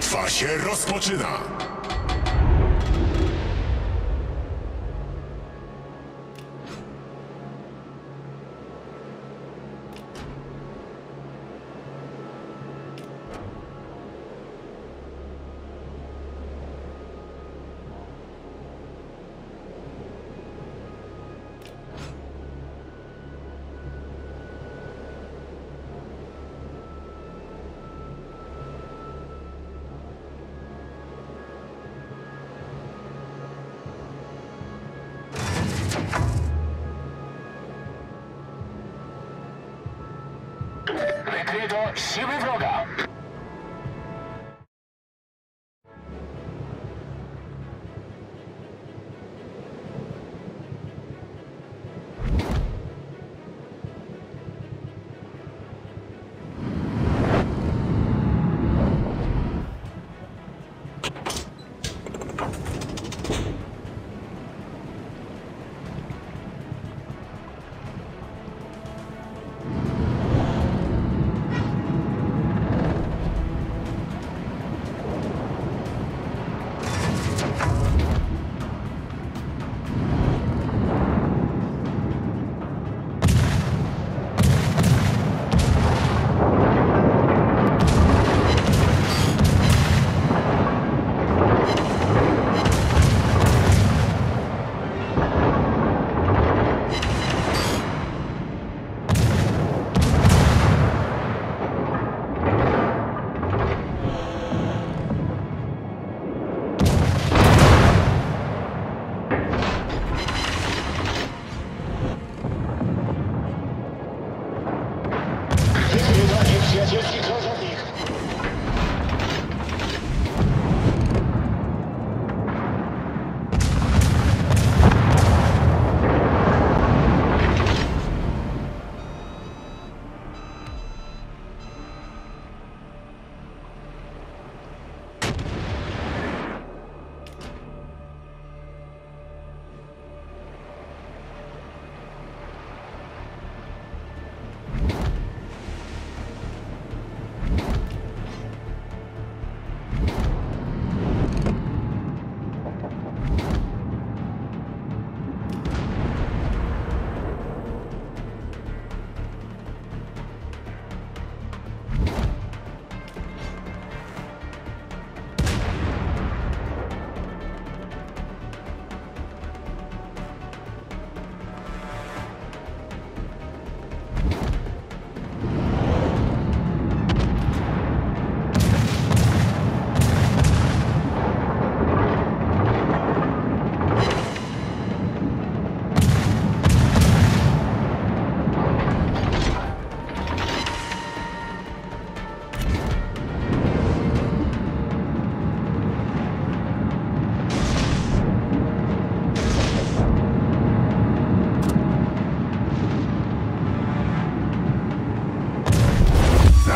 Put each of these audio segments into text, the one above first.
Bitwa się rozpoczyna! Wykryto siły wroga.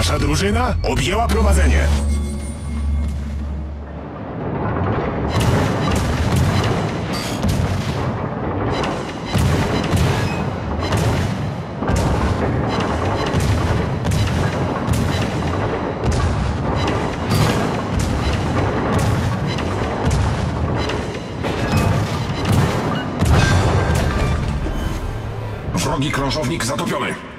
Nasza drużyna objęła prowadzenie. Wrogi krążownik zatopiony.